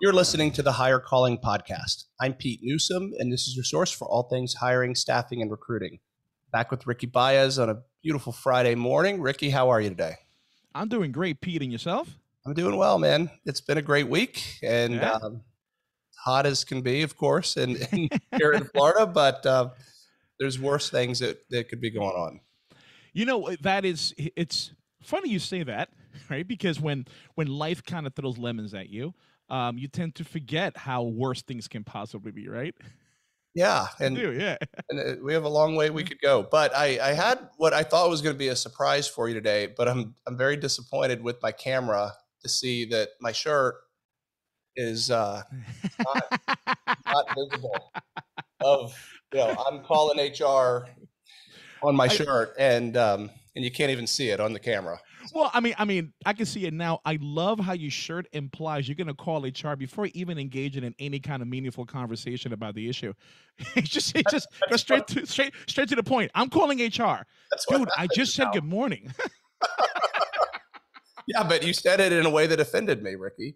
You're listening to the Higher Calling Podcast. I'm Pete Newsome, and this is your source for all things hiring, staffing, and recruiting. Back with Ricky Baez on a beautiful Friday morning. Ricky, how are you today? I'm doing great, Pete, and yourself? I'm doing well, man. It's been a great week and Yeah. um, hot as can be, of course, and, and here in Florida, but uh, there's worse things that, that could be going on. You know that is it's funny you say that, right? Because when when life kind of throws lemons at you, um, you tend to forget how worse things can possibly be, right? Yeah, and, do, yeah. and uh, we have a long way we could go. But I, I had what I thought was going to be a surprise for you today, but I'm I'm very disappointed with my camera to see that my shirt is uh, not visible. Of you know, I'm calling HR on my I- shirt, and um, and you can't even see it on the camera. Well, I mean, I mean, I can see it now. I love how your shirt implies you're going to call HR before even engaging in any kind of meaningful conversation about the issue. It's just, it just go straight to straight straight to the point. I'm calling HR, dude. I just said now. good morning. Yeah, but you said it in a way that offended me, Ricky.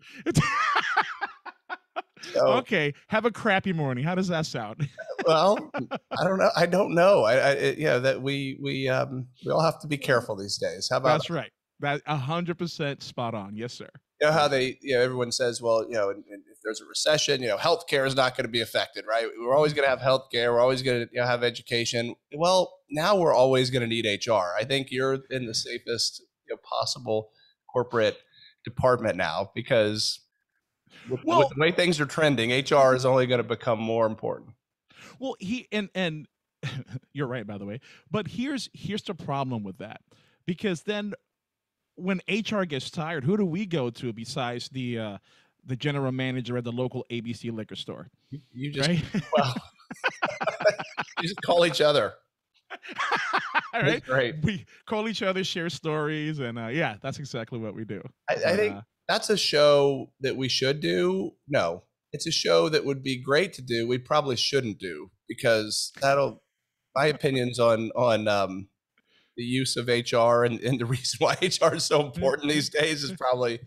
So, okay, have a crappy morning. How does that sound? well, I don't know. I don't know. I, I it, yeah, that we we um we all have to be careful these days. How about That's right. That a hundred percent spot on. Yes, sir. you know how they you know everyone says well you know and, and if there's a recession you know healthcare is not going to be affected right we're always going to have healthcare we're always going to you know, have education well now we're always going to need hr i think you're in the safest you know, possible corporate department now because with, Well- with the way things are trending hr is only going to become more important Well, he and and you're right, by the way. But here's here's the problem with that, because then when HR gets tired, who do we go to besides the uh, the general manager at the local ABC liquor store? you, just Right. well you just call each other All right. great We call each other, share stories, and uh, yeah, that's exactly what we do. I, I think Uh, that's a show that we should do. No, it's a show that would be great to do. We probably shouldn't do because that'll my opinions on on um, the use of HR and, and the reason why HR is so important these days is probably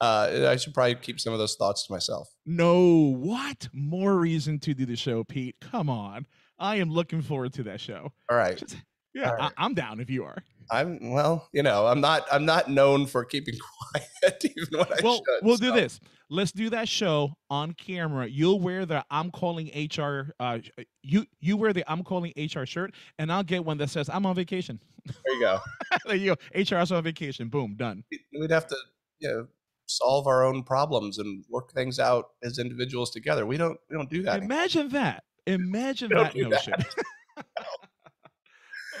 uh, I should probably keep some of those thoughts to myself. no, what more reason to do the show, Pete? Come on, I am looking forward to that show. All right, Just- yeah, All right. I, I'm down if you are. I'm well, you know, I'm not I'm not known for keeping quiet even when I well, should. we'll do this. Let's do that show on camera. You'll wear the I'm calling HR. Uh, you you wear the I'm calling HR shirt, and I'll get one that says I'm on vacation. There you go. there you go. HR's on vacation. Boom, done. we'd have to you know solve our own problems and work things out as individuals together we don't we don't do that anymore. Imagine that. Imagine that notion. that.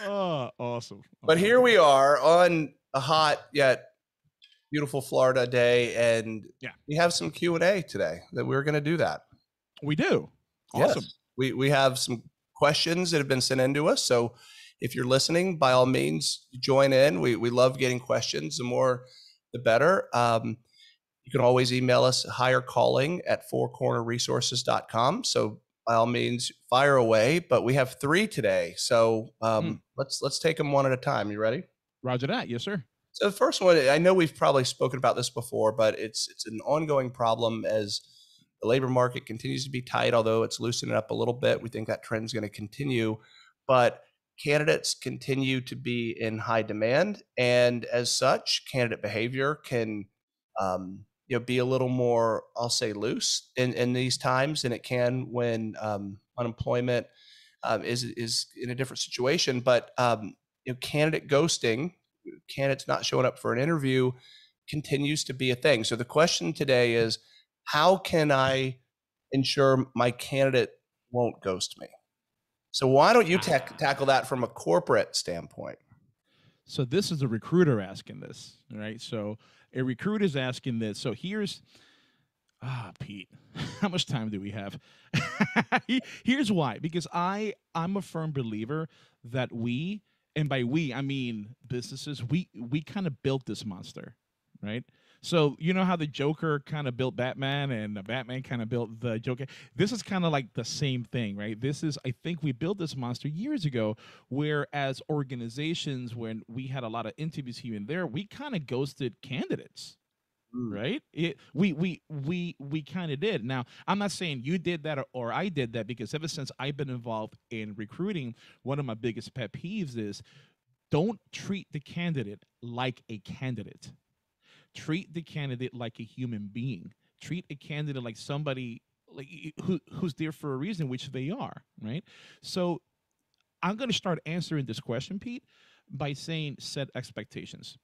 oh, awesome. but here we are on a hot yet beautiful florida day and Yeah. we have some q&a today that we're going to do that we do. Yes. We we have some questions that have been sent in to us so if you're listening by all means join in we we love getting questions the more the better um, you can always email us higher calling at fourcornerresources.com so by all means fire away but we have three today so um, Hmm. let's let's take them one at a time you ready Roger that. Yes, sir. so the first one, I know we've probably spoken about this before, but it's it's an ongoing problem as the labor market continues to be tight, although it's loosening up a little bit. We think that trend's going to continue, but candidates continue to be in high demand, and as such, candidate behavior can um, you know be a little more, I'll say, loose in in these times than it can when um, unemployment um, is is in a different situation. But um, you know, candidate ghosting candidates not showing up for an interview continues to be a thing. So the question today is how can I ensure my candidate won't ghost me? So why don't you tack tackle that from a corporate standpoint? So this is a recruiter asking this, right? So a recruit is asking this. So here's ah Pete, how much time do we have? Here's why. Because I I'm a firm believer that we and by we I mean businesses, we we kind of built this monster, right? So you know how the Joker kind of built Batman and Batman kind of built the Joker. This is kind of like the same thing, right? This is I think we built this monster years ago whereas organizations when we had a lot of interviews here and there, we kind of ghosted candidates. Mm. right it, we we we we kind of did now i'm not saying you did that or, or i did that because ever since i've been involved in recruiting one of my biggest pet peeves is don't treat the candidate like a candidate treat the candidate like a human being. Treat a candidate like somebody like who, who's there for a reason which they are right? So i'm going to start answering this question pete by saying set expectations.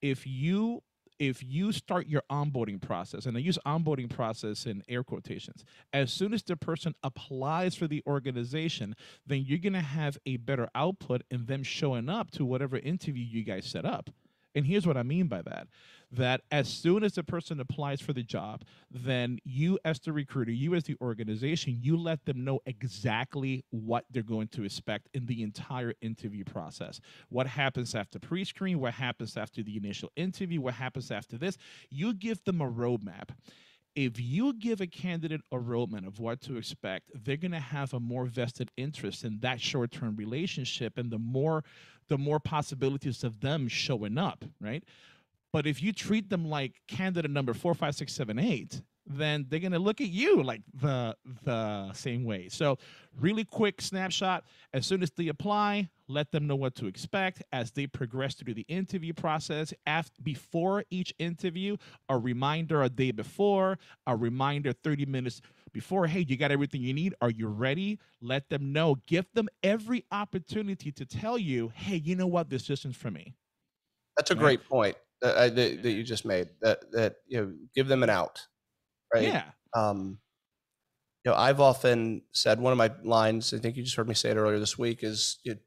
If you if you start your onboarding process and i use onboarding process in air quotations as soon as the person applies for the organization then you're going to have a better output in them showing up to whatever interview you guys set up and here's what i mean by that that as soon as the person applies for the job then you as the recruiter you as the organization you let them know exactly what they're going to expect in the entire interview process. What happens after pre-screen what happens after the initial interview what happens after this. You give them a roadmap if you give a candidate a roadmap of what to expect they're going to have a more vested interest in that short-term relationship and the more the more possibilities of them showing up right? But if you treat them like candidate number four, five, six, seven, eight, then they're gonna look at you like the the same way. So, really quick snapshot. As soon as they apply, let them know what to expect as they progress through the interview process. After before each interview, a reminder a day before, a reminder 30 minutes before. Hey, you got everything you need. Are you ready? Let them know. Give them every opportunity to tell you, hey, you know what, this isn't for me. That's a Right. great point uh, uh, that, that, that you just made. That that you know, give them an out, right? Yeah. Um, you know, I've often said one of my lines. I think you just heard me say it earlier this week. Is it,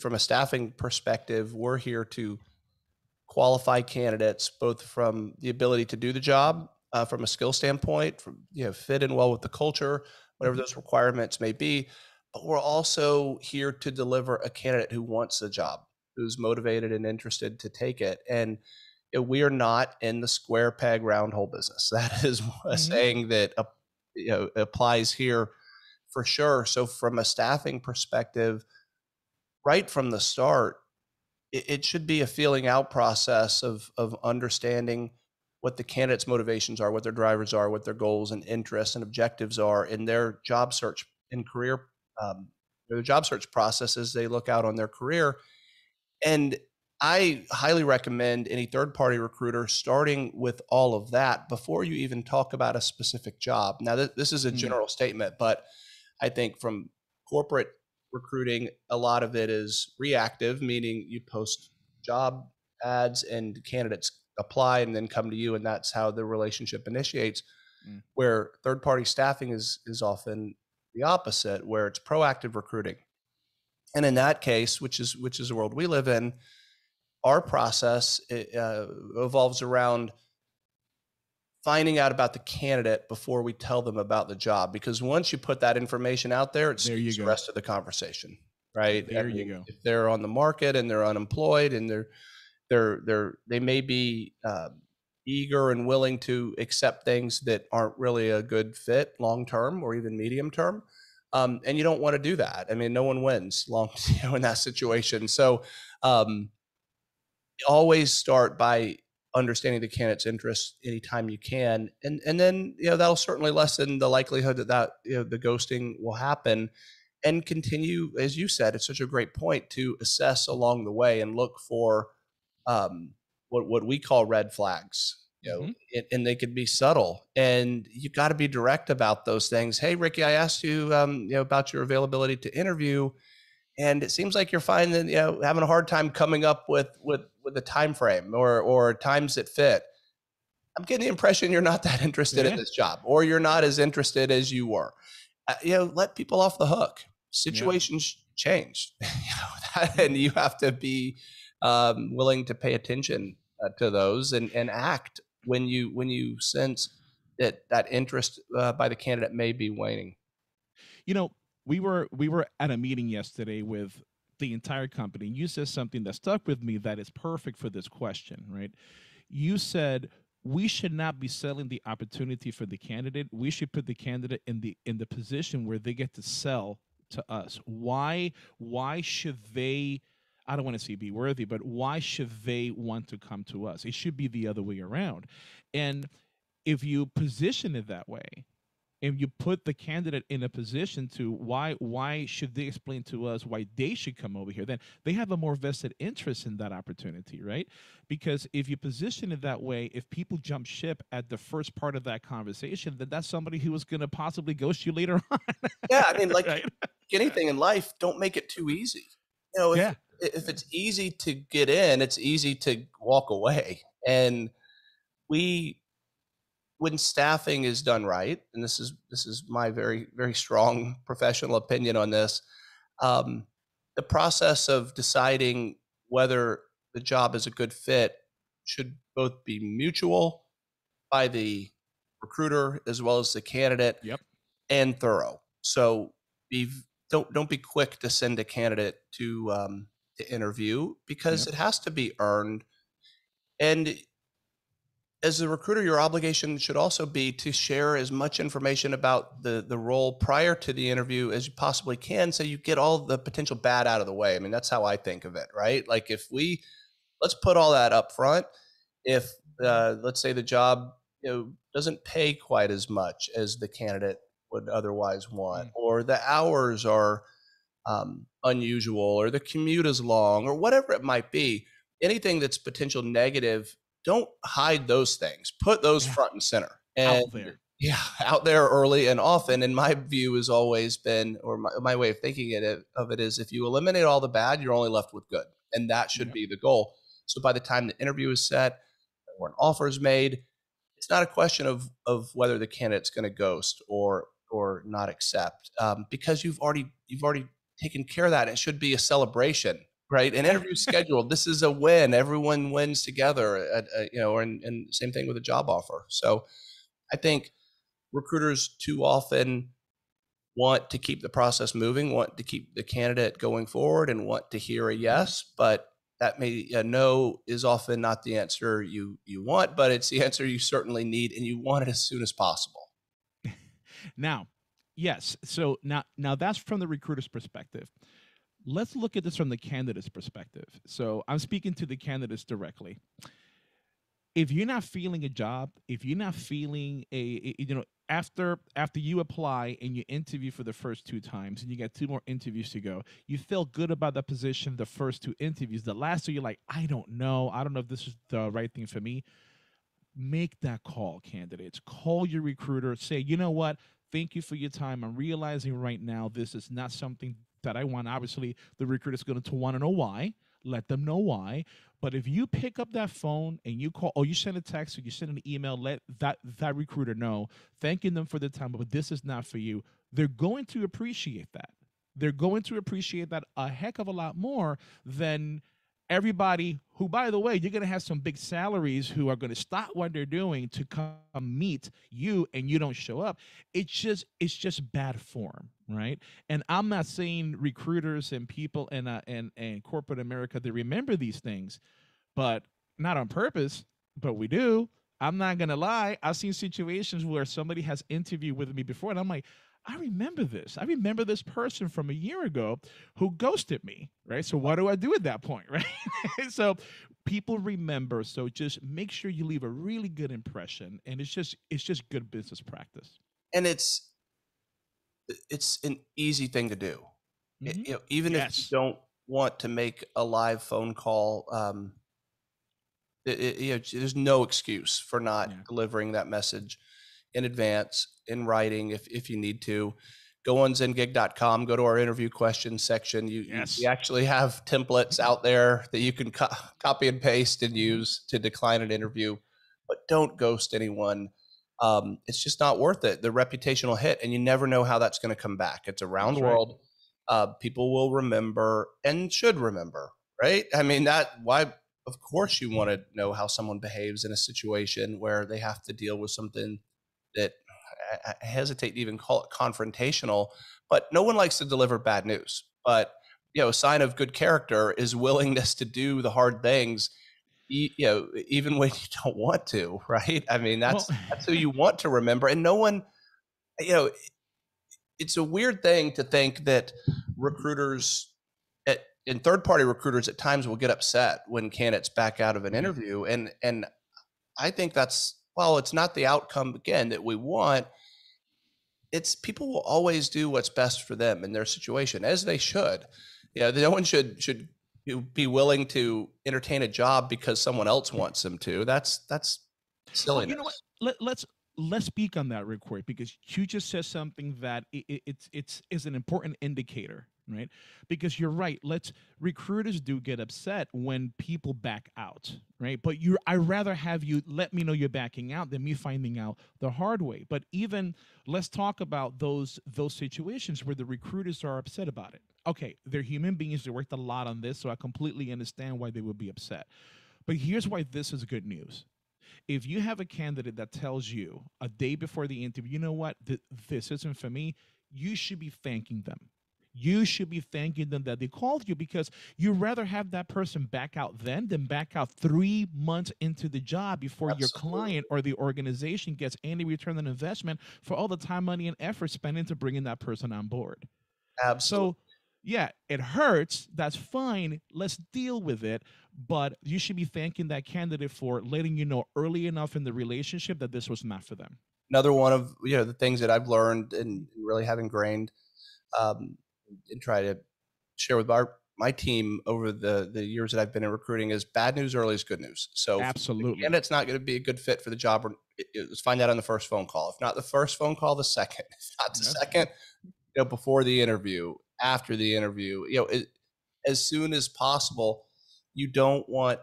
from a staffing perspective, we're here to qualify candidates both from the ability to do the job uh, from a skill standpoint, from you know, fit in well with the culture, whatever those requirements may be. But we're also here to deliver a candidate who wants the job, who's motivated and interested to take it. And we are not in the square peg round hole business. That is a Mhm. saying that uh, you know applies here for sure. So from a staffing perspective, right from the start, it, it should be a feeling out process of of understanding what the candidate's motivations are, what their drivers are, what their goals and interests and objectives are in their job search and career um, their job search process as they look out on their career. And I highly recommend any third party recruiter starting with all of that before you even talk about a specific job. Now, th- this is a Mm. general statement, but I think from corporate recruiting, a lot of it is reactive, meaning you post job ads and candidates apply and then come to you, and that's how the relationship initiates. Mm. Where third party staffing is is often the opposite, where it's proactive recruiting. And in that case, which is which is the world we live in, our process it, uh, evolves around finding out about the candidate before we tell them about the job. Because once you put that information out there, it's There you the go. rest of the conversation, right? There you go. If they're on the market and they're unemployed and they're they're they're they may be uh, eager and willing to accept things that aren't really a good fit long term or even medium term. Um, and you don't want to do that. I mean, no one wins long you know, in that situation. So um, always start by understanding the candidate's interests anytime you can, and and then you know that'll certainly lessen the likelihood that that you know the ghosting will happen, and continue as you said. It's such a great point to assess along the way and look for um, what what we call red flags. You know, Mhm. and, and they could be subtle, and you got to be direct about those things. Hey, Ricky, I asked you, um, you know, about your availability to interview, and it seems like you're finding, you know, having a hard time coming up with with with a time frame or or times that fit. I'm getting the impression you're not that interested Yeah. in this job, or you're not as interested as you were. Uh, you know, let people off the hook. Situations change, you know, that, and you have to be um, willing to pay attention uh, to those and and act when you when you sense that that interest uh, by the candidate may be waning. you know we were we were at a meeting yesterday with the entire company and you said something that stuck with me that is perfect for this question right you said we should not be selling the opportunity for the candidate we should put the candidate in the in the position where they get to sell to us why why should they I don't want to say be worthy, but why should they want to come to us? It should be the other way around. And if you position it that way, and you put the candidate in a position to why why should they explain to us why they should come over here? Then they have a more vested interest in that opportunity right? Because if you position it that way if people jump ship at the first part of that conversation then that's somebody who is going to possibly ghost you later on. Yeah i mean like right? anything in life don't make it too easy. You know if, yeah. if it's easy to get in it's easy to walk away. And we when staffing is done right, and this is this is my very very strong professional opinion on this, um, the process of deciding whether the job is a good fit should both be mutual by the recruiter as well as the candidate, yep. and thorough. So be don't don't be quick to send a candidate to um, to interview because yep. it has to be earned, and as a recruiter, your obligation should also be to share as much information about the the role prior to the interview as you possibly can, so you get all the potential bad out of the way. I mean, that's how I think of it, right? Like if we let's put all that up front. If uh, let's say the job you know doesn't pay quite as much as the candidate would otherwise want, mm. or the hours are um, unusual, or the commute is long, or whatever it might be, anything that's potential negative don't hide those things. Put those yeah. front and center. And out there. Yeah, out there early and often. And my view has always been, or my, my way of thinking it, of it is, if you eliminate all the bad, you're only left with good, and that should yeah. be the goal. So by the time the interview is set or an offer is made, it's not a question of of whether the candidate's going to ghost or or not accept, um, because you've already you've already taken care of that. It should be a celebration right? An interview scheduled. This is a win. Everyone wins together. At, at, you know, and, and same thing with a job offer. So, I think recruiters too often want to keep the process moving, want to keep the candidate going forward, and want to hear a yes, but that may a no is often not the answer you you want, but it's the answer you certainly need, and you want it as soon as possible. now, yes. So now now that's from the recruiter's perspective let's look at this from the candidate's perspective. So I'm speaking to the candidates directly. If you're not feeling a job, if you're not feeling a, you know, after after you apply and you interview for the first two times and you got two more interviews to go, you feel good about the position the first two interviews. The last two, you're like, I don't know, I don't know if this is the right thing for me. Make that call, candidates. Call your recruiter. Say, you know what? Thank you for your time. I'm realizing right now this is not something that I want. Obviously, the recruiter is going to want to know why. Let them know why. But if you pick up that phone and you call, or you send a text, or you send an email, let that that recruiter know, thanking them for the time. But this is not for you. They're going to appreciate that. They're going to appreciate that a heck of a lot more than everybody who by the way you're going to have some big salaries who are going to stop what they're doing to come meet you and you don't show up it's just it's just bad form right and i'm not saying recruiters and people in uh, and and corporate america they remember these things but not on purpose but we do i'm not to lie i've seen situations where somebody has interviewed with me before and i'm like I remember this. I remember this person from a year ago who ghosted me, right? So what do I do at that point, right? so people remember. So just make sure you leave a really good impression, and it's just it's just good business practice. And it's it's an easy thing to do. Mm-hmm. It, you know, even yes. if you don't want to make a live phone call, um, it, it, you know, there's no excuse for not yeah. delivering that message in advance in writing if, if you need to. Go on zengig.com, go to our interview questions section. You, yes. you actually have templates out there that you can co- copy and paste and use to decline an interview, but don't ghost anyone. Um, it's just not worth it. The reputational hit, and you never know how that's going to come back. It's around the world. Right. Uh, people will remember and should remember, right? I mean, that why, of course, you want to know how someone behaves in a situation where they have to deal with something that I hesitate to even call it confrontational, but no one likes to deliver bad news. But you know, a sign of good character is willingness to do the hard things, you know, even when you don't want to. Right? I mean, that's well, that's who you want to remember, and no one, you know, it's a weird thing to think that recruiters at and third party recruiters at times will get upset when candidates back out of an Mm-hmm. interview and and i think that's well it's not the outcome again that we want it's people will always do what's best for them in their situation as they should You know, no one should should be willing to entertain a job because someone else wants them to that's that's Well, you know what? Let, let's let's speak on that real quick because you just said something that i i- it's it's is an important indicator, right? Because you're right. Let's recruiters do get upset when people back out, right? But you, I rather have you let me know you're backing out than me finding out the hard way. But even let's talk about those those situations where the recruiters are upset about it. Okay, they're human beings. They worked a lot on this, so I completely understand why they would be upset. But here's why this is good news if you have a candidate that tells you a day before the interview, you know what, Th- this isn't for me, you should be thanking them. You should be thanking them that they called you because you'd rather have that person back out then than back out three months into the job before your client or the organization gets any return on investment for all the time, money, and effort spent into bringing that person on board. absolutely So, yeah, it hurts. That's fine. Let's deal with it. But you should be thanking that candidate for letting you know early enough in the relationship that this was not for them. another one of you know the things that I've learned and really have ingrained um, and try to share with our my team over the the years that I've been in recruiting is bad news early is good news. So Absolutely. and it's not going to be a good fit for the job. Or it- it- let's find out on the first phone call. If not the first phone call, the second. If not the second, you know, before the interview, after the interview, you know, it, as soon as possible. You don't want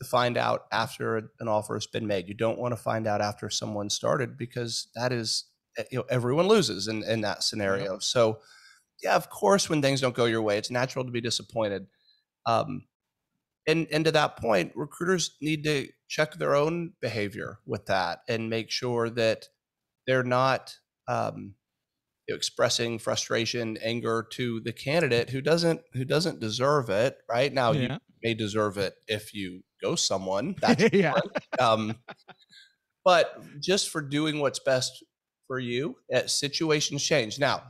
to find out after an offer has been made. You don't want to find out after someone started because that is, eh, you know, everyone loses in, in that scenario. So, yeah, of course, when things don't go your way, it's natural to be disappointed. Um, and and to that point, recruiters need to check their own behavior with that and make sure that they're not um, you know, expressing frustration, anger to the candidate who doesn't who doesn't deserve it. Right now, you may deserve it if you go someone. That's yeah. um, but just for doing what's best for you, uh, situations change. Now,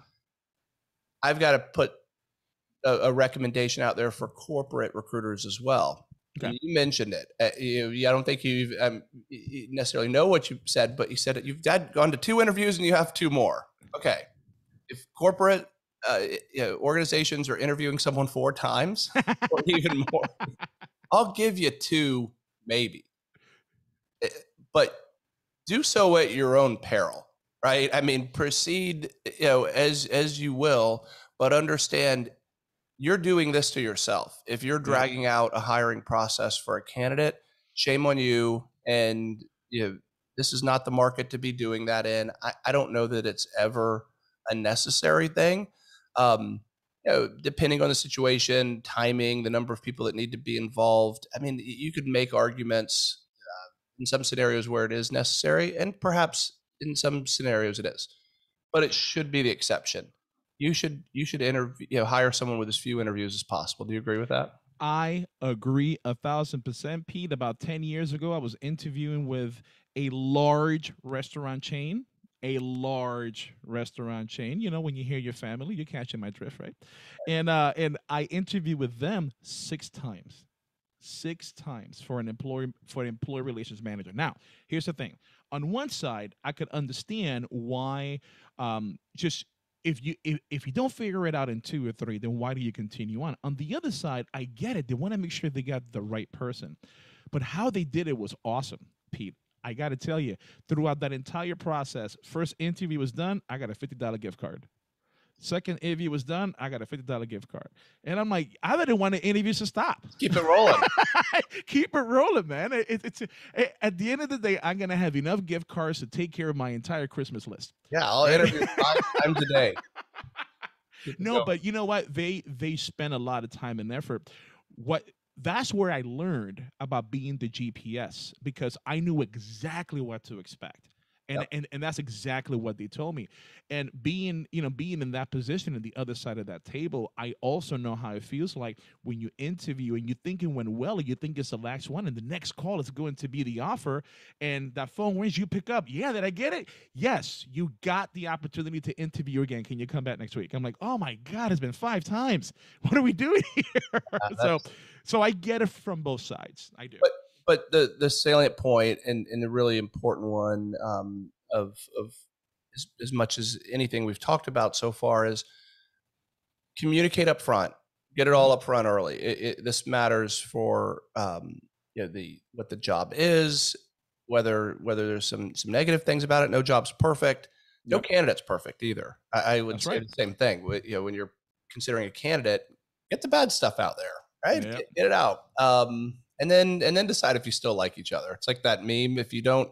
I've got to put a, a recommendation out there for corporate recruiters as well. Okay. You mentioned it. Uh, you, I don't think you um, necessarily know what you said, but you said it. You've gone to two interviews and you have two more. Okay. If corporate uh, you know, organizations are interviewing someone four times or even more, I'll give you two, maybe. Eh, But do so at your own peril, right? I mean, proceed, you know, as as you will, but understand you're doing this to yourself. If you're dragging out a hiring process for a candidate, shame on you. And you know, this is not the market to be doing that in. I, I don't know that it's ever a necessary thing. Um, you know, depending on the situation, timing, the number of people that need to be involved. I mean, you could make arguments uh, in some scenarios where it is necessary, and perhaps in some scenarios it is. But it should be the exception. You should you should interview, you know, hire someone with as few interviews as possible. Do you agree with that? I agree a thousand percent, Pete. About 10 years ago, I was interviewing with a large restaurant chain. A large restaurant chain. You know, when you hear your family, you're catching my drift, right? And uh, and I interviewed with them six times. Six times for an employee for an employee relations manager. Now, here's the thing. On one side, I could understand why um just if you if, if you don't figure it out in two or three, then why do you continue on? On the other side, I get it. They want to make sure they got the right person. But how they did it was awesome, Pete. I got to tell you, throughout that entire process, first interview was done, I got a $50 gift card. Second interview was done, I got a $50 gift card. And I'm like, I didn't want the interviews to stop. Keep it rolling. Keep it rolling, man. It, it's it- at the end of the day, I'm gonna have enough gift cards to take care of my entire Christmas list. yeah, I'll interview five times a day. No, going. but you know what? They they spend a lot of time and effort. What that's where I learned about being the GPS because I knew exactly what to expect. And Yep. and and that's exactly what they told me. And being you know being in that position in the other side of that table i also know how it feels like when you interview and you think it went well and you think it's the last one and the next call is going to be the offer and that phone rings you pick up yeah did i get it? Yes you got the opportunity to interview again. Can you come back next week? I'm like oh my god it's been five times. What are we doing here? Uh, so so i get it from both sides. I do. But the the salient point and, and the really important one um, of of as, as much as anything we've talked about so far is communicate up front get it all up front early. It, it, this matters for um, you know the what the job is whether whether there's some some negative things about it. No job's perfect. No Yep. candidate's perfect either. I, I would That's say right. the same thing. You know when you're considering a candidate get the bad stuff out there right? Yep. get, get it out. Um, and then and then decide if you still like each other. It's like that meme if you don't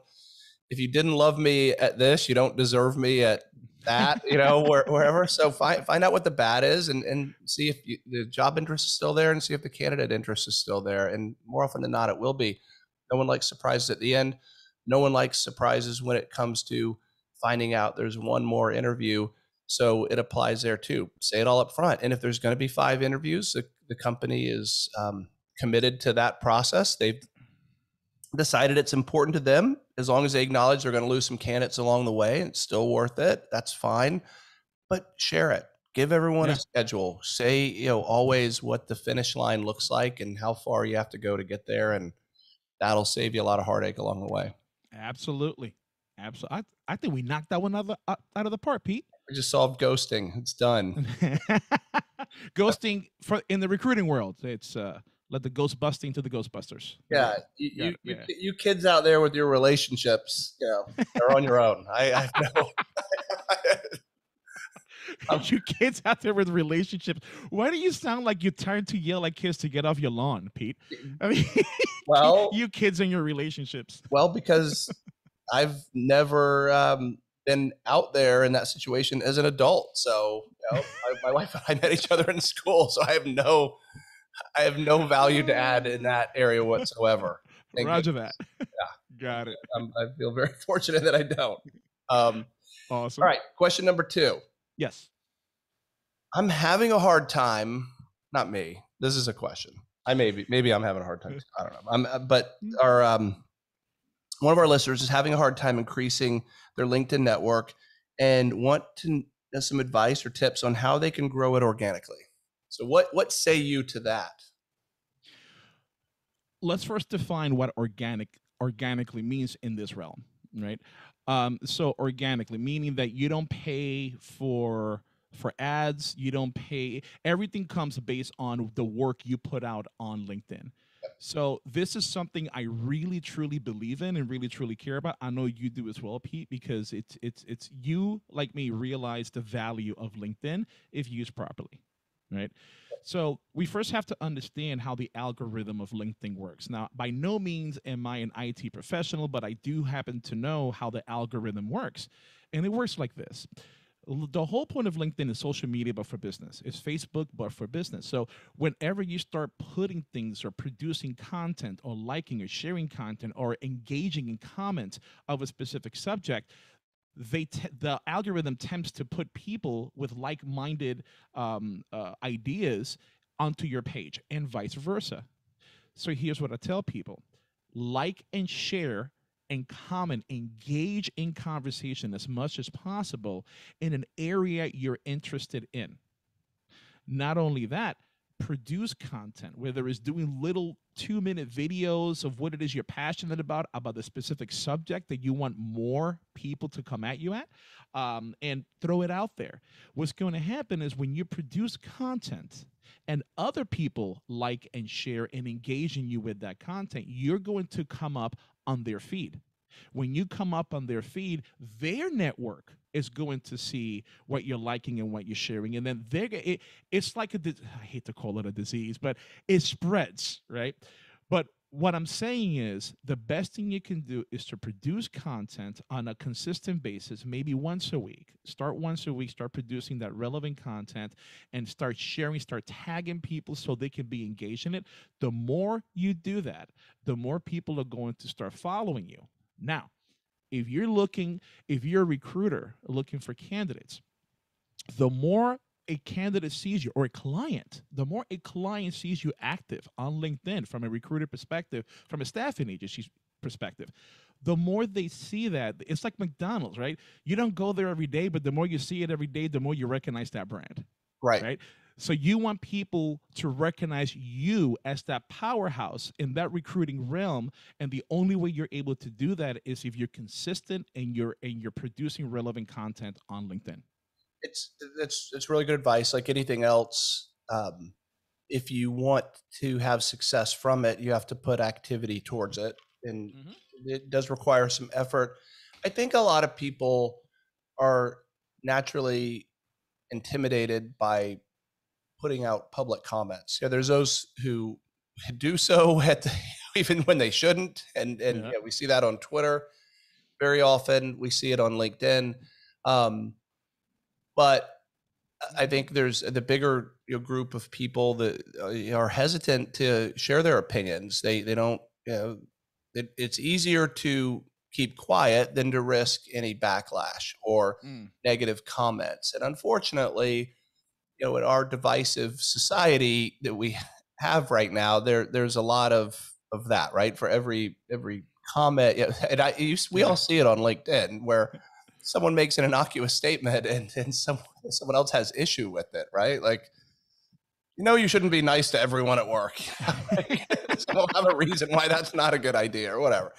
if you didn't love me at this you don't deserve me at that you know where, wherever. So find find out what the bad is and and see if you, the job interest is still there and see if the candidate interest is still there. And more often than not it will be. No one likes surprises at the end. No one likes surprises when it comes to finding out there's one more interview. So it applies there too. Say it all up front. And if there's going to be five interviews the, the company is um, committed to that process. They've decided it's important to them. As long as they acknowledge they're going to lose some candidates along the way it's still worth it. That's fine. But share it. Give everyone Yeah. a schedule. Say you know always what the finish line looks like and how far you have to go to get there and that'll save you a lot of heartache along the way. Absolutely. Absolutely I, I think we knocked that one out of the, out out of the park pete. We just solved ghosting. It's done. Ghosting for in the recruiting world. It's uh let the ghost busting to the ghostbusters. Yeah you, you, you, yeah. ki- you kids out there with your relationships you know they're on your own. I, I know Um, you kids out there with relationships. Why do you sound like you're trying to yell at kids to get off your lawn pete? I mean well you kids and your relationships. Well, because I've never um, been out there in that situation as an adult. So, you know, my, my wife and I met each other in school, so I have no, I have no value to add in that area whatsoever. Thank roger that got it Um, I feel very fortunate that I don't. Um, awesome all right, question number two. yes I'm having a hard time. Not me. This is a question. I may be. Maybe I'm having a hard time. I don't know. I'm, uh, but our um, one of our listeners is having a hard time increasing their LinkedIn network and want to know some advice or tips on how they can grow it organically. So, what what say you to that? let's first define what organic organically means in this realm right? Um, so organically meaning that you don't pay for for ads you don't pay everything comes based on the work you put out on linkedin. So this is something i really truly believe in and really truly care about. I know you do as well pete because it's it's it's you like me realize the value of linkedin if used properly right so we first have to understand how the algorithm of LinkedIn works. Now, by no means am I an IT professional, but I do happen to know how the algorithm works. And it works like this. The whole point of LinkedIn is social media, but for business. It's Facebook, but for business. So whenever you start putting things or producing content or liking or sharing content or engaging in comments of a specific subject, they te- the algorithm tends to put people with like-minded um, uh, ideas onto your page and vice versa. So here's what i tell people. Like and share and comment. Engage in conversation as much as possible in an area you're interested in. Not only that produce content whether it's doing little two minute videos of what it is you're passionate about about the specific subject that you want more people to come at you at um, and throw it out there. What's going to happen is when you produce content and other people like and share and engage in you with that content you're going to come up on their feed when you come up on their feed their network is going to see what you're liking and what you're sharing. And then they're it, it's like a i hate to call it a disease but it spreads right? But what i'm saying is the best thing you can do is to produce content on a consistent basis maybe once a week. Start once a week start producing that relevant content and start sharing start tagging people so they can be engaged in it. The more you do that the more people are going to start following you now if you're looking, if you're a recruiter looking for candidates, the more a candidate sees you or a client, the more a client sees you active on LinkedIn from a recruiter perspective, from a staffing agency perspective, the more they see that, it's like McDonald's, right? You don't go there every day, but the more you see it every day, the more you recognize that brand. Right. Right. So you want people to recognize you as that powerhouse in that recruiting realm, and the only way you're able to do that is if you're consistent and you're and you're producing relevant content on LinkedIn. It's it's it's really good advice. Like anything else, um, if you want to have success from it, you have to put activity towards it, and mm-hmm. it does require some effort. I think a lot of people are naturally intimidated by putting out public comments. Yeah, there's those who do so at the, even when they shouldn't, and and yeah. Yeah, we see that on Twitter very often. We see it on LinkedIn, um, but I think there's the bigger you know, group of people that uh, are hesitant to share their opinions. They they don't you know it, it's easier to keep quiet than to risk any backlash or mm. negative comments. And unfortunately, you know, in our divisive society that we have right now, there there's a lot of of that, right? For every every comment, and I you, we all see it on LinkedIn where someone makes an innocuous statement and and someone someone else has issue with it, right? Like you know you shouldn't be nice to everyone at work. so I don't have a reason why that's not a good idea or whatever.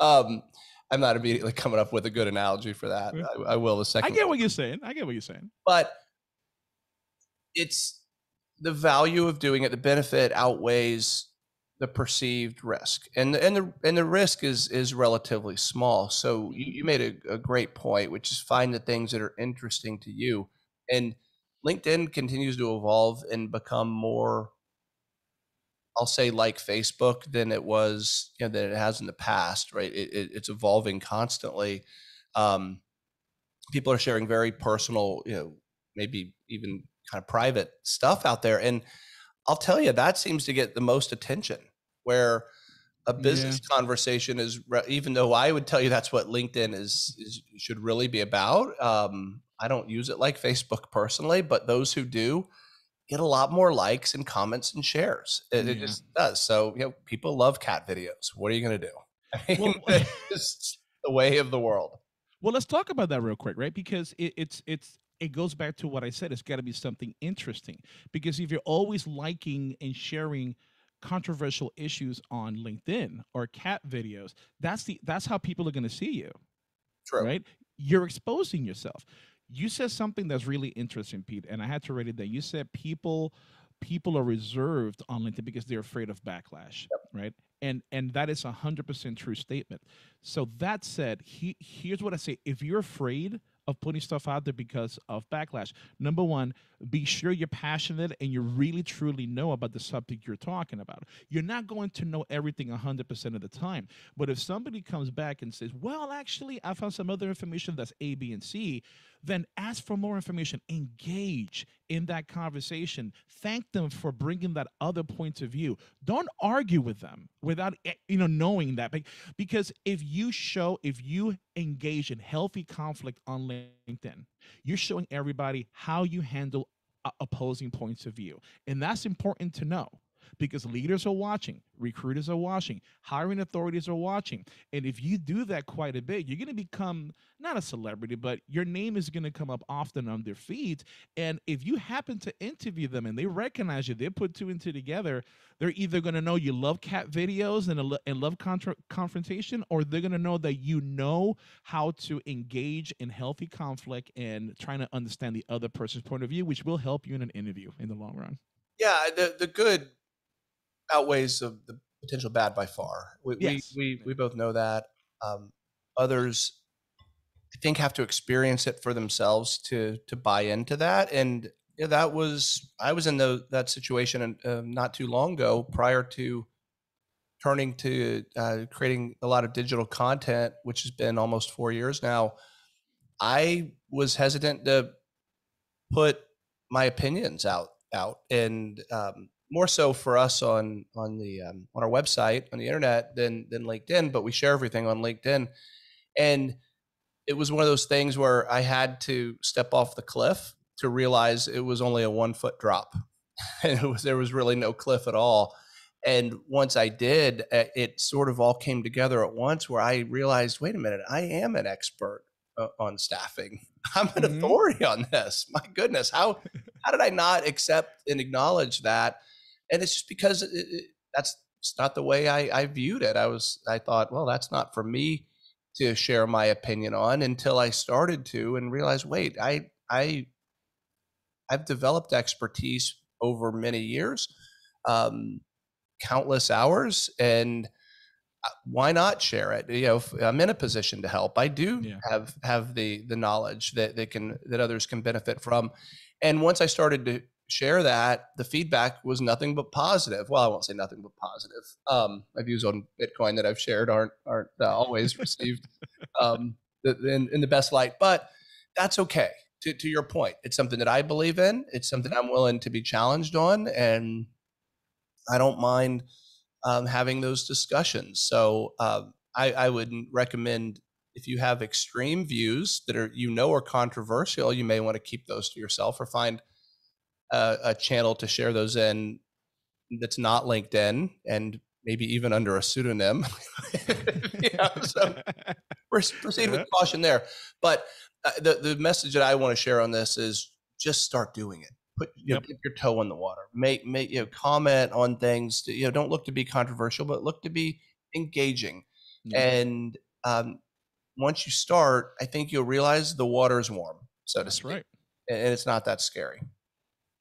Um, I'm not immediately coming up with a good analogy for that. I, I will a second. I get what you're saying. I get what you're saying. But it's the value of doing it. The benefit outweighs the perceived risk, and and the and the risk is is relatively small. So you, you made a, a great point, which is find the things that are interesting to you, and LinkedIn continues to evolve and become more I'll say like Facebook than it was, you know, than it has in the past, right? It, it, it's evolving constantly. Um, people are sharing very personal, you know, maybe even kind of private stuff out there, and I'll tell you that seems to get the most attention. Where a business yeah. conversation is, even though I would tell you that's what LinkedIn is, is should really be about. Um, I don't use it like Facebook personally, but those who do, get a lot more likes and comments and shares. It, yeah. it just does. So, you know, people love cat videos. What are you going to do? I mean, well, it's the way of the world. Well, let's talk about that real quick, right? Because it, it's it's it goes back to what I said. It's got to be something interesting. Because if you're always liking and sharing controversial issues on LinkedIn or cat videos, that's the that's how people are going to see you. True. Right? You're exposing yourself you said something that's really interesting, Pete, and I had to write it down. You said people people are reserved on LinkedIn because they're afraid of backlash, yep. right? And and that is a hundred percent true statement. So that said, he, here's what I say: if you're afraid of putting stuff out there because of backlash. Number one, be sure you're passionate and you really truly know about the subject you're talking about. You're not going to know everything 100% of the time. But if somebody comes back and says, well, actually, I found some other information that's A, B, and C, then ask for more information. Engage in that conversation. Thank them for bringing that other point of view. Don't argue with them without eh, you know knowing that because if you show if you engage in healthy conflict on LinkedIn, you're showing everybody how you handle uh, opposing points of view. And that's important to know because leaders are watching, recruiters are watching, hiring authorities are watching. And if you do that quite a bit, you're going to become not a celebrity, but your name is going to come up often on their feeds. And if you happen to interview them and they recognize you, they put two and two together, they're either going to know you love cat videos and, and love confrontation, or they're going to know that you know how to engage in healthy conflict and trying to understand the other person's point of view, which will help you in an interview in the long run. Yeah, the, the good outweighs the, the potential bad by far. We, yes. we, we, we both know that. Um, others, I think, have to experience it for themselves to to buy into that. And yeah, that was I was in the, that situation uh, not too long ago, prior to turning to uh, creating a lot of digital content, which has been almost four years now. I was hesitant to put my opinions out out, and um, more so for us on on the um, on our website on the internet than than LinkedIn, but we share everything on LinkedIn. And it was one of those things where I had to step off the cliff to realize it was only a one foot drop. and it was there was really no cliff at all. And once I did, uh, it sort of all came together at once where I realized, wait a minute, I am an expert uh, on staffing. I'm an mm-hmm. authority on this. My goodness, how how did I not accept and acknowledge that? And it's just because it, it, that's not the way I, I viewed it. I was I thought, well, that's not for me to share my opinion on until I started to and realized, wait, I I I've developed expertise over many years, um, countless hours, and uh, why not share it? You know, I'm in a position to help. I do yeah. have have the the knowledge that they can that others can benefit from. And once I started to share that, the feedback was nothing but positive. Well, I won't say nothing but positive. Um, my views on Bitcoin that I've shared aren't aren't uh, always received um, in, in the best light, but that's okay. To, to your point, it's something that I believe in. It's something I'm willing to be challenged on, and I don't mind um, having those discussions. So um, I, I would recommend if you have extreme views that are you know are controversial, you may want to keep those to yourself or find a, a channel to share those in that's not LinkedIn and maybe even under a pseudonym. know, so proceed with caution there. But uh, the the message that I want to share on this is just start doing it. Put you know, your toe in the water. Make make you know comment on things. To, you know, don't look to be controversial, but look to be engaging. And um, once you start, I think you'll realize the water is warm, so to That's speak, right. and it's not that scary.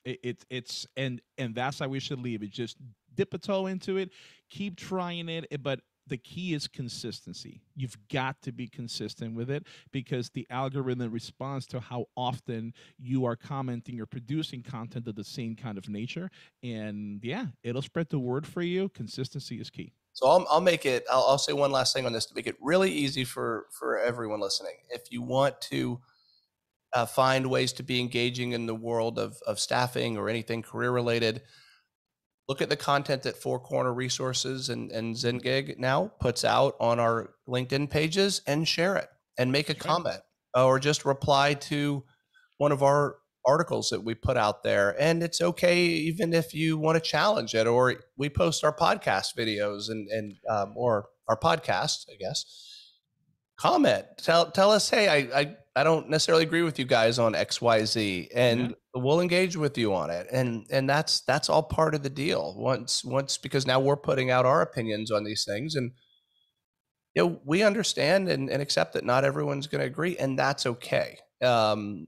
It, it, it's and and that's how we should leave it. Just dip a toe into it, keep trying it, eh, but the key is consistency. You've got to be consistent with it because the algorithm responds to how often you are commenting or producing content of the same kind of nature. And yeah, it'll spread the word for you. Consistency is key. So I'll, I'll make it, I'll, I'll say one last thing on this to make it really easy for, for everyone listening. If you want to uh, find ways to be engaging in the world of, of staffing or anything career related, look at the content that Four Corner Resources and, and ZenGig now puts out on our LinkedIn pages and share it and make a comment or just reply to one of our articles that we put out there. And it's okay even if you want to challenge it or we post our podcast videos and, and um, or our podcast, I guess. Comment. Tell tell us, hey, I, I I don't necessarily agree with you guys on XYZ and yeah. we'll engage with you on it. And and that's that's all part of the deal. Once once because now we're putting out our opinions on these things and you know, we understand and, and accept that not everyone's going to agree and that's okay. Um,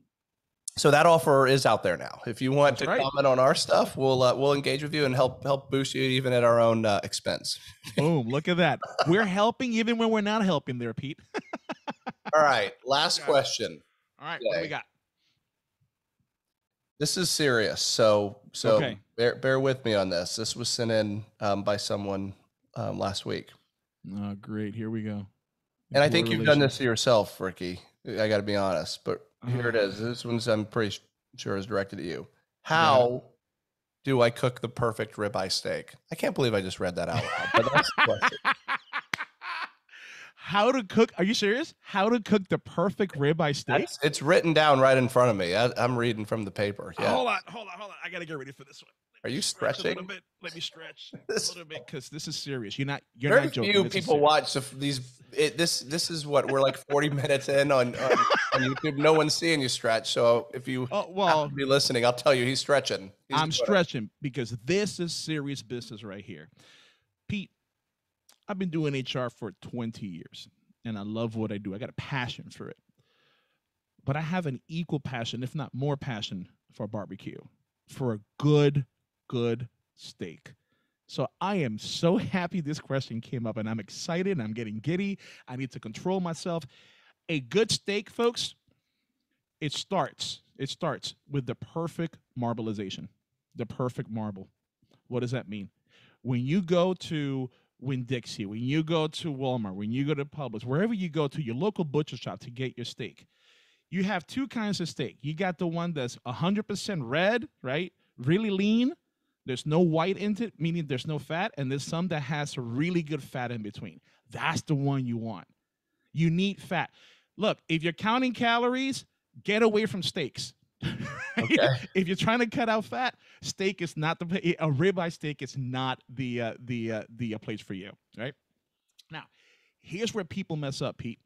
so that offer is out there now. If you want That's to right. comment on our stuff, we'll uh, we'll engage with you and help help boost you even at our own uh, expense. Boom! Look at that. We're helping even when we're not helping. There, Pete. All right. Last question. All right. Today. What do we got? This is serious. So so okay. bear bear with me on this. This was sent in um, by someone um, last week. Oh, great. Here we go. And I think you've done this to yourself, Ricky. I got to be honest, but here it is. Uh-huh. This one's I'm pretty sure is directed at you. How do I cook the perfect ribeye steak? I can't believe I just read that out loud. But that's the question. How to cook? Are you serious? How to cook the perfect ribeye steak? That's, it's written down right in front of me. I, am reading from the paper. Yeah. hold on, hold on, hold on. I gotta get ready for this one. Are you stretching? A little bit. Let me stretch a little bit because this is serious. You're not. You're Very not joking. few people watch these. It, this this is what we're like 40 minutes in on, on, on YouTube. No one's seeing you stretch. So if you oh, well be listening, I'll tell you he's stretching. He's I'm stretching because this is serious business right here. Pete, I've been doing HR for 20 years, and I love what I do. I got a passion for it, but I have an equal passion, if not more passion, for barbecue, for a good good steak. So I am so happy this question came up and I'm excited. I'm getting giddy. I need to control myself. A good steak, folks, it starts. It starts with the perfect marbleization. The perfect marble. What does that mean? When you go to Winn Dixie, when you go to Walmart, when you go to Publix, wherever you go to your local butcher shop to get your steak, you have two kinds of steak. You got the one that's 100% red, right? Really lean, there's no white in it, meaning there's no fat, and there's some that has really good fat in between. That's the one you want. You need fat. Look, if you're counting calories, get away from steaks. Okay. if you're trying to cut out fat, steak is not the a ribeye steak is not the uh, the uh, the uh, place for you, right? Now, here's where people mess up, Pete.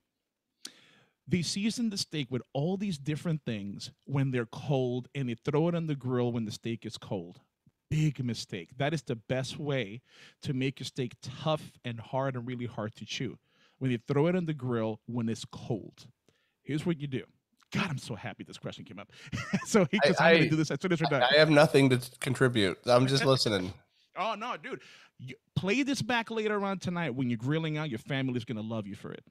They season the steak with all these different things when they're cold, and they throw it on the grill when the steak is cold. Big mistake. That is the best way to make your steak tough and hard and really hard to chew. When you throw it on the grill when it's cold. Here's what you do. God, I'm so happy this question came up. so because I'm I- gonna do this as soon as we're done. I have nothing to contribute. I'm just listening. Oh no, dude! You, play this back later on tonight when you're grilling out. Your family's gonna love you for it.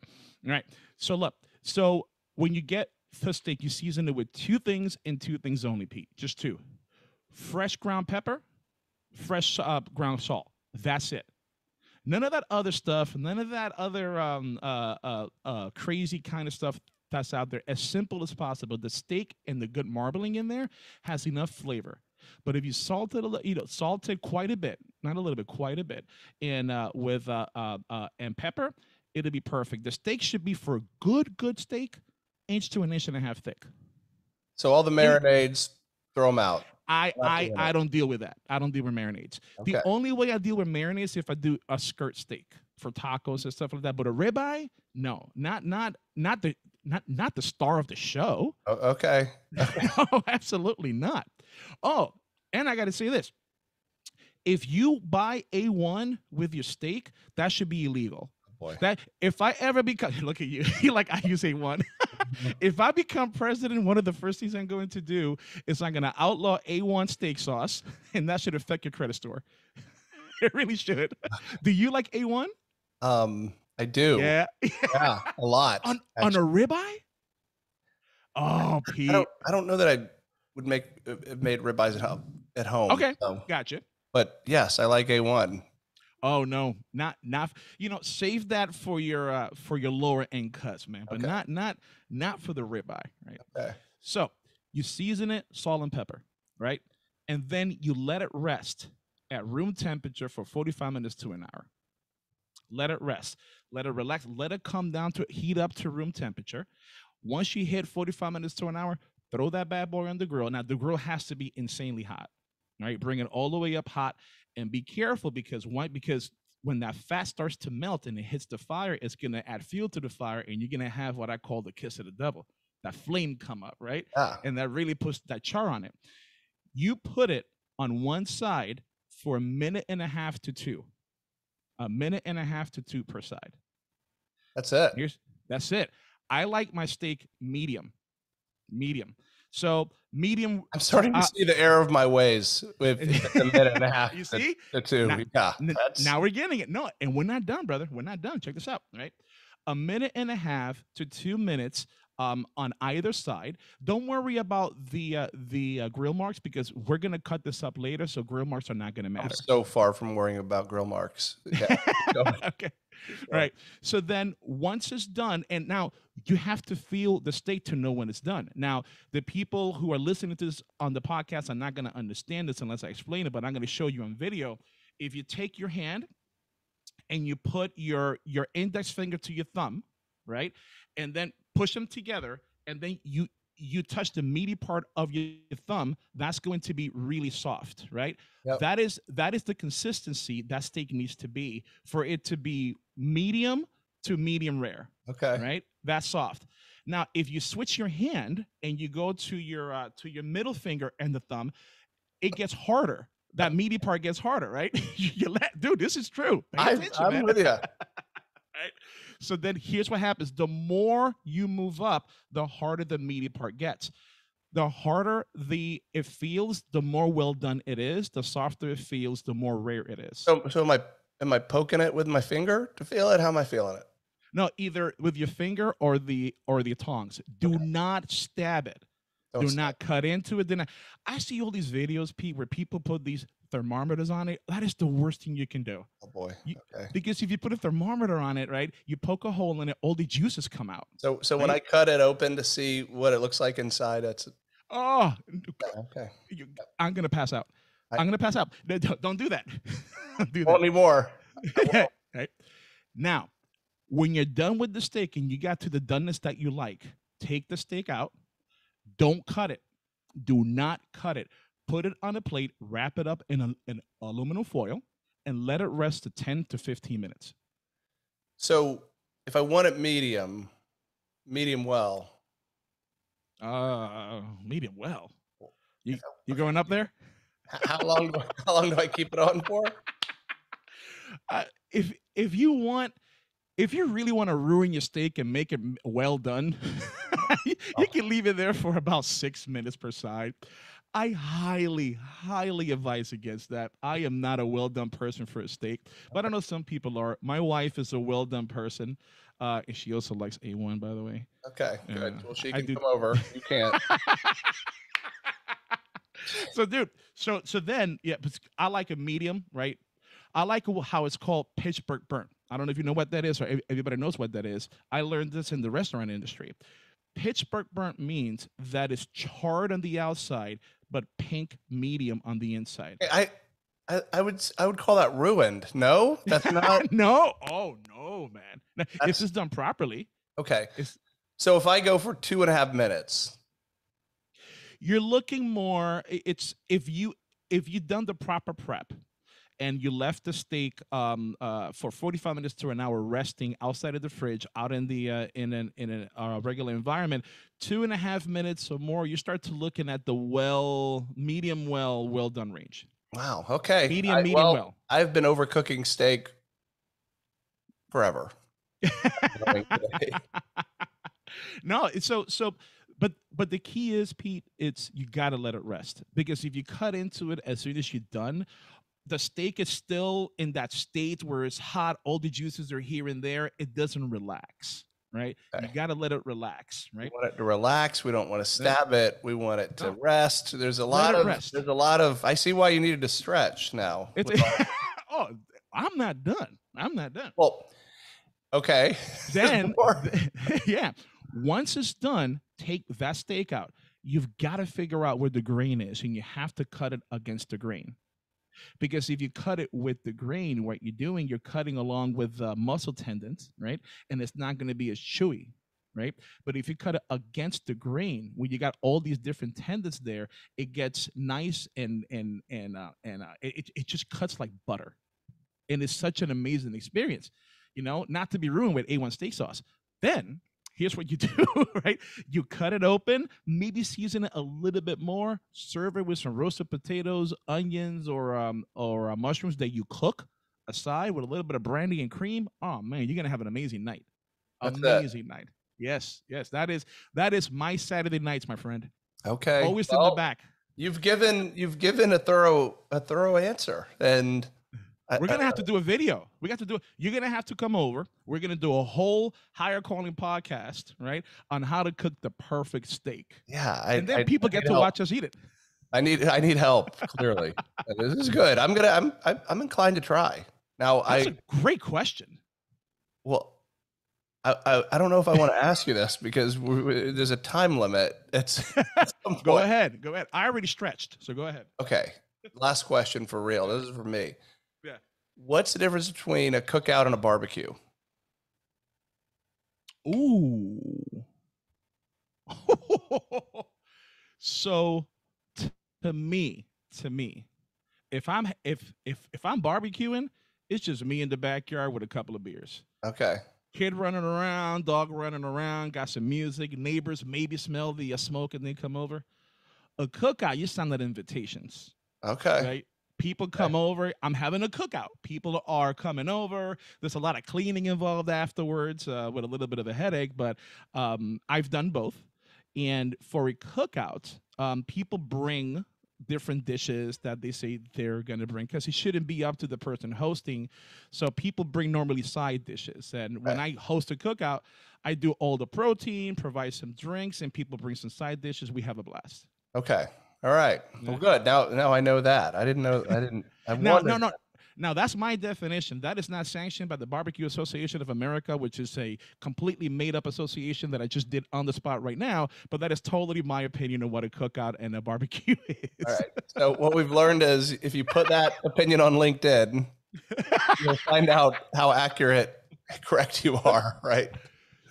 All right. So look. So when you get the steak, you season it with two things and two things only, Pete. Just two: fresh ground pepper, fresh uh, ground salt. That's it. None of that other stuff. None of that other um, uh, uh, uh, crazy kind of stuff that's out there. As simple as possible. The steak and the good marbling in there has enough flavor. But if you salt it a little, you know, salt it quite a bit, not a little bit, quite a bit, and uh, with uh, uh, uh, and pepper, it'll be perfect. The steak should be for a good, good steak, inch to an inch and a half thick. So all the marinades, throw them out. I I I don't deal with that. I don't deal with marinades. Okay. The only way I deal with marinades is if I do a skirt steak for tacos and stuff like that. But a ribeye, no, not not not the not not the star of the show. O- okay. no, absolutely not. Oh, and I got to say this: if you buy A1 with your steak, that should be illegal. Boy. That if I ever become look at you, you like I use A1. if I become president, one of the first things I'm going to do is I'm going to outlaw A1 steak sauce, and that should affect your credit score. it really should. do you like A1? Um, I do. Yeah, Yeah, a lot. on on a ribeye. Oh, Pete. I don't. I don't know that I would make uh, uh, made ribeyes at home. At home. Okay. so- Gotcha. But yes, I like A1. Oh no, not not you know, save that for your uh for your lower end cuts, man. But Okay. not not not for the ribeye, right? Okay. So you season it, salt and pepper, right? And then you let it rest at room temperature for 45 minutes to an hour. Let it rest. Let it relax. Let it come down to heat up to room temperature. Once you hit 45 minutes to an hour, throw that bad boy on the grill. Now the grill has to be insanely hot. Right? Bring it all the way up hot and be careful because why? Because when that fat starts to melt and it hits the fire, it's gonna add fuel to the fire, and you're gonna have what I call the kiss of the devil. That flame come up, right? Yeah. and that really puts that char on it. You put it on one side for a minute and a half to two. A minute and a half to two per side. That's it. Here's that's it. I like my steak medium. Medium. So medium I'm starting to Uh, see the error of my ways with a minute and a half. you see? to two. Now- yeah. Now we're getting it. No, and we're not done, brother. We're not done. Check this out, right? A minute and a half to two minutes um, on either side. Don't worry about the uh, the uh, grill marks because we're gonna cut this up later, so grill marks are not gonna matter. I'm so far from worrying about grill marks. Yeah. Go okay. Right. So then once it's done, and now you have to feel the state to know when it's done. Now, the people who are listening to this on the podcast are not going to understand this unless I explain it, but I'm going to show you on video. If you take your hand and you put your your index finger to your thumb, right? And then push them together, and then you you touch the meaty part of your thumb, that's going to be really soft, right? Yep. That is that is the consistency that steak needs to be for it to be medium to medium rare, Okay. right? That's soft. Now, if you switch your hand and you go to your uh, to your middle finger and the thumb, it gets harder. That meaty part gets harder, right? you let, dude, this is true. Pay I'm man with you. right? So then here's what happens. The more you move up, the harder the meaty part gets. The harder the it feels, the more well done it is. The softer it feels, the more rare it is. So, so am I am I poking it with my finger to feel it? How am I feeling it? no, either with your finger or the or the tongs. Do not stab it. Don't Do stop. not cut into it. Then not. I see all these videos, Pete, where people put these thermometers on it. That is the worst thing you can do. Oh boy. You- Okay. Because if you put a thermometer on it, right, you poke a hole in it, all the juices come out. So, so when I cut it open to see what it looks like inside, that's Oh, okay. you, I'm gonna pass out. I- I, am gonna pass out. No, Don't, don't do that. Don't do that. need more. right now, When you're done with the steak and you got to the doneness that you like, take the steak out. Don't cut it. Do not cut it. Put it on a plate, wrap it up in, a, in aluminum foil, and let it rest to 10 to 15 minutes. So if I want it medium, medium well, Uh, medium well. You you going up there? how long do I, how long do I keep it on for? Uh, if if you want, if you really want to ruin your steak and make it well done, you, you can leave it there for about six minutes per side. I highly, highly advise against that. I am not a well done person for a steak, but I know some people are. My wife is a well done person, uh, and she also likes A1, by the way. Okay, good. Yeah, Well, she can come over. You can't. so dude so so then yeah i like a medium right i like how it's called pittsburgh burnt i don't know if you know what that is or everybody knows what that is i learned this in the restaurant industry pittsburgh burnt means that is charred on the outside but pink medium on the inside. I, I I would I would call that ruined. No, that's not no. Oh no man. Now, if That's- it's done properly okay. it's So if I go for two and a half minutes, you're looking more it's if you if you've done the proper prep and you left the steak um, uh, for 45 minutes to an hour resting outside of the fridge out in the uh, in an in a uh, regular environment two and a half minutes or more you start to looking at the well medium well well done range wow. Okay, medium I- medium well, well I've been overcooking steak forever. No it's so so but but the key is pete it's you got to let it rest because if you cut into it as soon as you're done the steak is still in that state where it's hot all the juices are here and there it doesn't relax right you Okay. got to let it relax right? We want it to relax. We don't want to stab it. We want it to No. rest. There's a lot of rest. there's a lot of. I see why you needed to stretch now. oh i'm not done i'm not done well, okay. Then yeah once it's done take that steak out you've got to figure out where the grain is and you have to cut it against the grain because if you cut it with the grain what you're doing you're cutting along with uh, muscle tendons right? And it's not going to be as chewy right? But if you cut it against the grain when you got all these different tendons there it gets nice and and and uh, and uh, it- it just cuts like butter. And it's such an amazing experience you know not to be ruined with a1 steak sauce. Then here's what you do right? You cut it open maybe season it a little bit more serve it with some roasted potatoes onions or um or uh, mushrooms that you cook aside with a little bit of brandy and cream. Oh man you're gonna have an amazing night. That's it. amazing night. Yes yes that is that is my saturday nights my friend. Okay. always in the back. You've given you've given a thorough a thorough answer, and We're gonna have to do a video. We got to do. It. You're gonna have to come over. We're gonna do a whole higher calling podcast, right, on how to cook the perfect steak, Yeah, I, and then I- people I get to help. watch us eat it. I need I need help. Clearly, this is good. I'm gonna I'm I'm, I'm inclined to try. Now That's I a great question. well. I, I, I don't know if I want to ask you this because we, we- there's a time limit. It's Go ahead. Go ahead. I already stretched, so go ahead. Okay. Last question for real. This is for me. What's the difference between a cookout and a barbecue? Ooh. so t- to me, to me, if I'm if if if I'm barbecuing, it's just me in the backyard with a couple of beers. Okay. Kid running around, dog running around, got some music, neighbors maybe smell the uh, smoke and they come over. A cookout, you send out invitations, Okay. right? People come over. I'm having a cookout. People are coming over. There's a lot of cleaning involved afterwards uh, with a little bit of a headache, but um, I've done both. And for a cookout, um, people bring different dishes that they say they're going to bring because it shouldn't be up to the person hosting. So people bring normally side dishes. And when I host a cookout, I do all the protein, provide some drinks, and people bring some side dishes. We have a blast. Okay. All right. Well, good. Now, now I know that. I didn't know. I didn't. I wondered no, no. Now that's my definition. That is not sanctioned by the Barbecue Association of America, which is a completely made-up association that I just did on the spot right now. But that is totally my opinion of what a cookout and a barbecue is. All right. So what we've learned is if you put that opinion on LinkedIn, you'll find out how accurate Correct, you are right.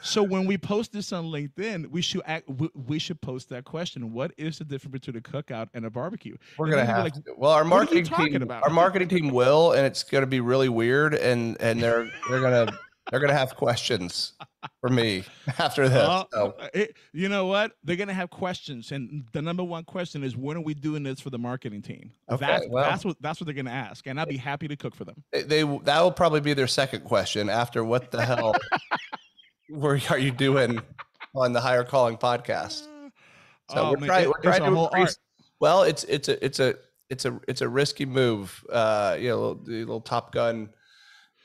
So when we post this on LinkedIn, we should act, we, should post that question: What is the difference between a cookout and a barbecue? We're And gonna have like, to. Well, our "What are you marketing team, about?" our marketing team will, and it's gonna be really weird, and and they're they're gonna they're gonna have questions for me after this. "Oh, So, it- you know what? They're gonna have questions, and the number one question is, when are we doing this for the marketing team? Okay, that's, well- that's what that's what they're gonna ask, and I'd be happy to cook for them. they, they that will probably be their second question after what the hell were are you doing on the higher calling podcast? So Oh, we're man, trying we're trying to increase. art. Well, it's it's a it's a it's a it's a risky move. Uh, you know, little, the little Top Gun,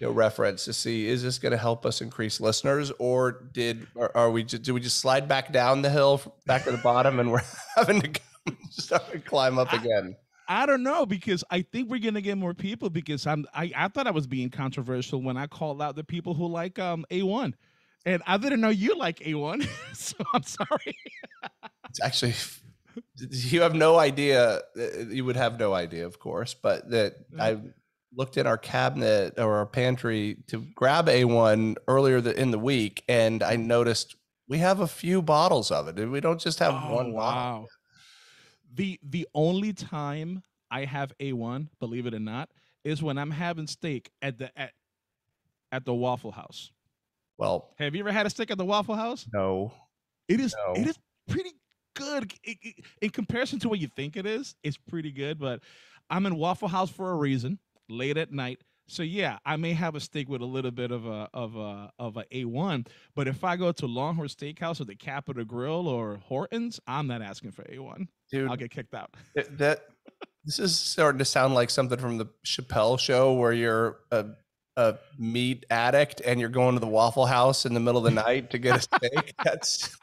you know, reference to see is this going to help us increase listeners, or did are, are we just, do we just slide back down the hill back to the bottom, and we're having to start to climb up I- again? I don't know because I think we're gonna get more people because I'm I, I thought I was being controversial when I called out the people who like um A1. And I didn't know you like A1, so I'm sorry. It's actually you have no idea. uh, You would have no idea, of course, but that I looked in our cabinet or our pantry to grab a one earlier th- in the week, and I noticed we have a few bottles of it. We don't just have Oh, one bottle. wow. The the only time I have A1, believe it or not, is when I'm having steak at the at, at the Waffle House. Well, Have you ever had a steak at the Waffle House? no, It is No. it is pretty good It- it- in comparison to what you think it is. It's pretty good, but I'm in Waffle House for a reason. Late at night, so yeah, I may have a steak with a little bit of a of a of a A1. But if I go to Longhorn Steakhouse or the Capital Grille or Mortons, I'm not asking for A1. dude, I'll get kicked out. that, that this is starting to sound like something from the Chappelle show where you're a a meat addict and you're going to the Waffle House in the middle of the night to get a steak. That's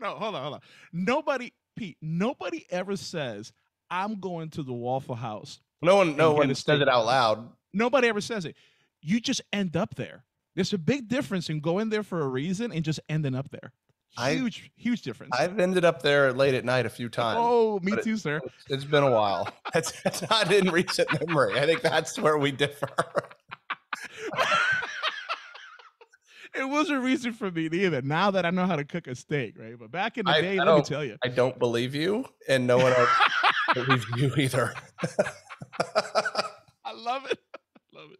No, hold on, hold on. Nobody, Pete, nobody ever says I'm going to the Waffle House. no one. No one says it out loud. Nobody ever says it. You just end up there. There's a big difference in going there for a reason and just ending up there. I- Huge, huge difference. I've ended up there late at night a few times. oh, me but it- too, sir. It's- been a while. That's, that's not in recent memory. I think that's where we differ. It was a reason for me neither. Now that I know how to cook a steak, right? But back in the I- day, I let me tell you. I don't believe you, and no one else believes you either. I love it. love it.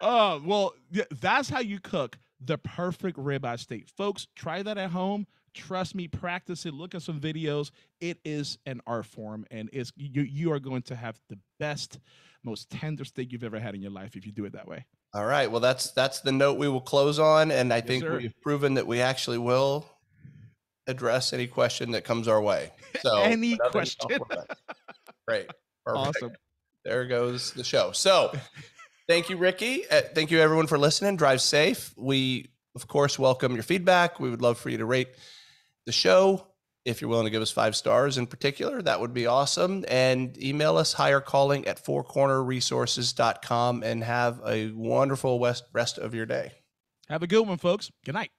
Uh, well, that's how you cook the perfect ribeye steak. Folks, try that at home. Trust me, practice it. Look at some videos. It is an art form, and it's you. You are going to have the best, most tender steak you've ever had in your life if you do it that way. All right. Well, that's that's the note we will close on, and I think sir. we've proven that we actually will address any question that comes our way. So Any question. Great. Perfect. Awesome. There goes the show. So, thank you, Ricky. Uh, thank you, everyone, for listening. Drive safe. We, of course, welcome your feedback. We would love for you to rate the show. If you're willing to give us five stars in particular, that would be awesome. And email us higher calling at fourcornerresources.com and have a wonderful west rest of your day. Have a good one, folks. Good night.